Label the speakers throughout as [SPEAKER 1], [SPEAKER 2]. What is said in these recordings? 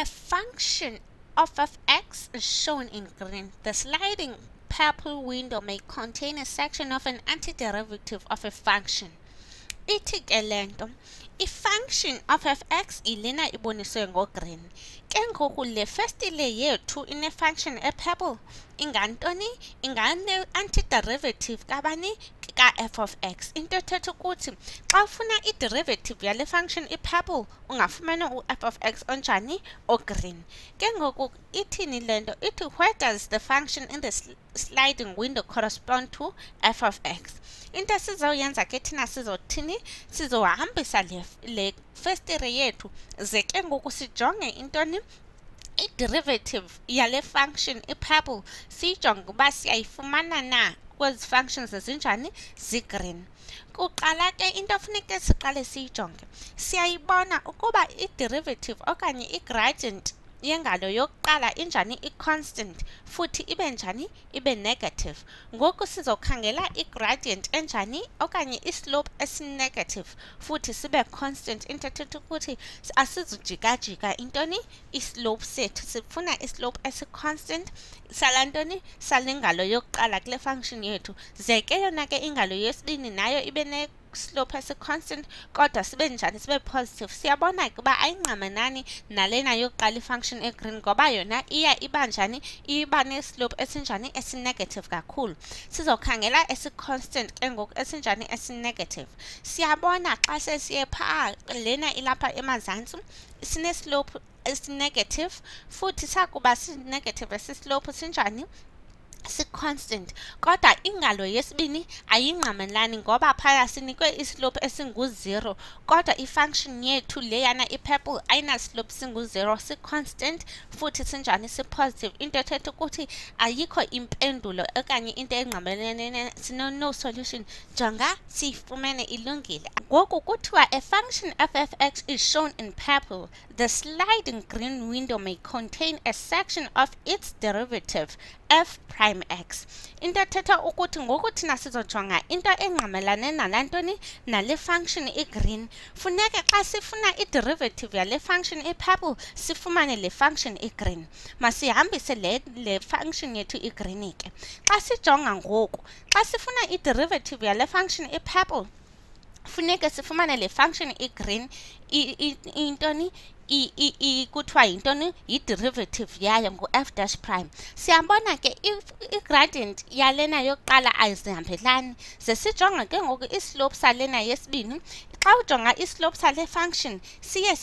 [SPEAKER 1] A function of f x is shown in green. The sliding purple window may contain a section of an antiderivative of a function. Ithi ke lento i-function of f(x) ilena iboniswe ngo-green ke ngoku le first le yethu ine-function e-purple ingantoni ingane-antiderivative kabani ka-f of x. Into ethetha ukuthi xa ufuna i-derivative yale function i-purple ungafumana u-f of x onjani? O-green. Ke ngoku ithini le nto? Ithi where does the function in the sliding window correspond to f of x? Into esizoyenza ke thina sizothini? Sizohambisa le, le festire yethu. Ze ke ngoku sijonge intoni? I-derivative yale function i-purple siyijonge uba siyayifumana na kwezi functions zinjani zi-green. Kuqala ke into funeke siqale siyijonge. Siyayibona ukuba i-derivative okanye i-gradient yengalo yokuqala injani i-constant futhi ibe njani ibe negative? Ngoku sizokhangela i-gradient enjani okanye i-slope esi-negative futhi sibe constant. Into ethetha ukuthi asizujikajika intoni i-slope sethu. Sifuna i-slope esi-constant. Sala ntoni? Sale ngalo yokuqala kule function yethu. Ze ke yona ke ingalo yesibini nayo ibe ne slope esi-constant kodwa sibe njani sibe positive. Siyabona ke uba ayingqamenani nalena yokuqala i-function e-green ngoba yona iya iba njani iba ne-slope esinjani esi-negative kakhulu. Sizokhangela esi-constant ke ngoku esinjani esi-negative. Siyabona xa sesiye phaa lena ilapha emazantsi sine-slope esi-negative futhi sakuba si-negative esi-slope sinjani si-constant. Kodwa ingalo yesibini ayingqamelani ngoba phaya sinikwe islope esingu-zero. Kodwa i-function yethu leyana i-purple ayinaslope singu-zero si-constant futhi sinjani si-positive. Into ethetha ukuthi ayikho impendulo okanye into engqamelene sino-no solution jonga siyifumene ilungile. Ngoku kuthiwa a function f f x is shown in purple. The sliding green window may contain a section of its derivative. F prime x. Into ethetha ukuthi ngoku thina sizojonga into engqamelane nalantoni nale function i-green. Funeke xa sifuna i-derivative yale function i-purple sifumane le function i-green. Masihambise le, le function yethu i-green ke. Xa sijonga ngoku xa sifuna i-derivative yale function i-purple funeke sifumane le function i-green. Intoni kuthiwa yintoni? Yi-derivative yayo ngu-f dash prime. Siyabona ke i-gradient yalena yokuqala ayizihambelani ze sijonge ke ngoku islope salena yesibini xa ujonga islope sale function siye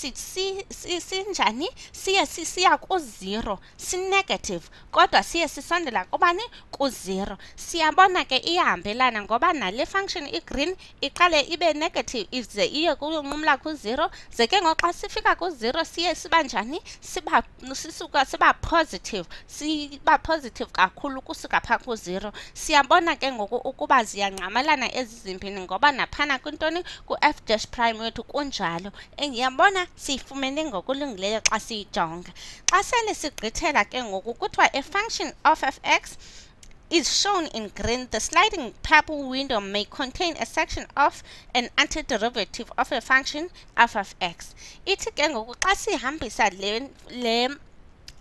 [SPEAKER 1] sinjani? Siye sisiya ku-zero si-negative. Kodwa siye sisondela kubani? Ku-zero. Siyabona ke iyahambelana ngoba nale function i-green iqale ibe negative ize iye kunqumla ku-zero. Ze ke ngoxa sifika ku-zero siye siba njani? Siba sisuka siba positive siba positive kakhulu kusuka phaa ku-zero. Siyabona ke ngoku ukuba ziyangqamelana ezi zimbini ngoba naphana kwintoni? Ku-f dash prime wethu kunjalo. Ngiyabona siyifumene ngokulungileyo xa siyijonga. Xa sele sigqithela ke ngoku kuthiwa a function of f x is shown in green, the sliding purple window may contain a section of an antiderivative of a function f of x. Ithi ke ngoku xa sihambisa le le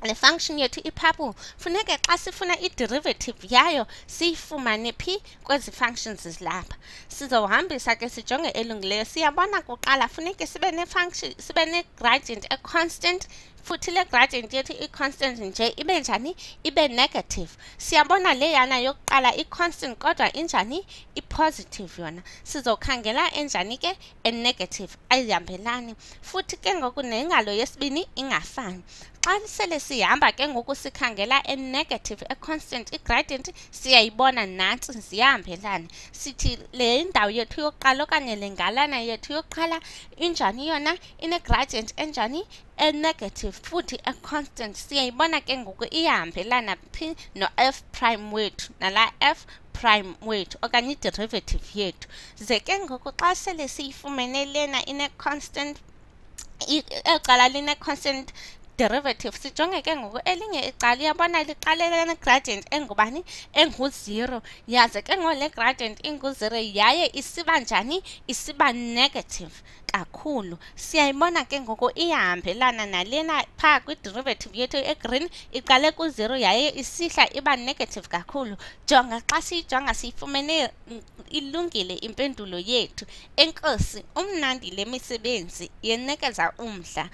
[SPEAKER 1] le function yethu i-purple funeke xa sifuna i-derivative yayo siyifumane phi kwezi functions zilapha. Sizohambisa ke sijonge elungileyo siyabona kuqala funeke sibe ne-function sibe ne-gradient e-constant futhi le gradient yethu i-constant nje ibe njani? Ibe negative. Siyabona leyana yokuqala i-constant kodwa injani? I-positive yona. Sizokhangela enjani ke? E-negative ayihambelani. Futhi ke ngoku nengalo yesibini ingafani. Xa sele sihamba ke ngoku sikhangela e-negative e-constant i-gradient siyayibona nantsi ziyahambelana sithi le ndawo yethu yokuqala okanye le ngalana yethu yokuqala injani yona? Ine-gradient enjani? E-negative futhi e-constant siyayibona ke ngoku iyahambelana phi no-f prime wethu nala f prime wethu okanye i-derivative yethu. Ze ke ngoku xa sele siyifumene lena ine-constant ecala line-constant derivative sijonge ke ngoku elinye icala uyabona liqalela ne-gradient engubani? Engu-zero. Yaze ke ngoku le gradient ingu-zero yaye isiba njani? Isiba negative kakhulu. Siyayibona ke ngoku iyahambelana nalena phaa kwi-derivative yethu egreen iqale ku-zero yaye isihla iba negative kakhulu. Jonga xa siyijonga siyifumene ilungile impendulo yethu. Enkosi umnandi le misebenzi yenikeza umdla.